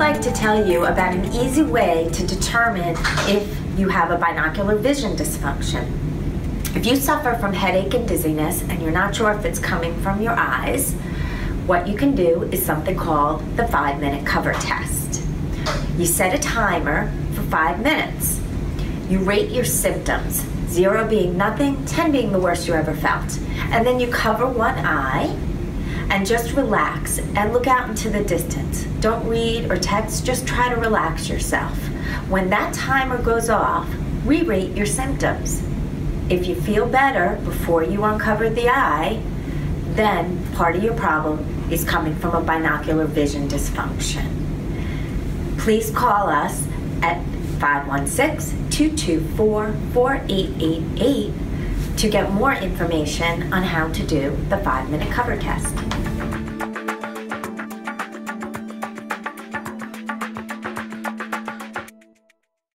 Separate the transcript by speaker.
Speaker 1: like to tell you about an easy way to determine if you have a binocular vision dysfunction. If you suffer from headache and dizziness and you're not sure if it's coming from your eyes, what you can do is something called the five minute cover test. You set a timer for five minutes. You rate your symptoms, zero being nothing, 10 being the worst you ever felt. And then you cover one eye and just relax and look out into the distance. Don't read or text, just try to relax yourself. When that timer goes off, re rate your symptoms. If you feel better before you uncover the eye, then part of your problem is coming from a binocular vision dysfunction. Please call us at 516 224 4888 to get more information on how to do the five minute cover test.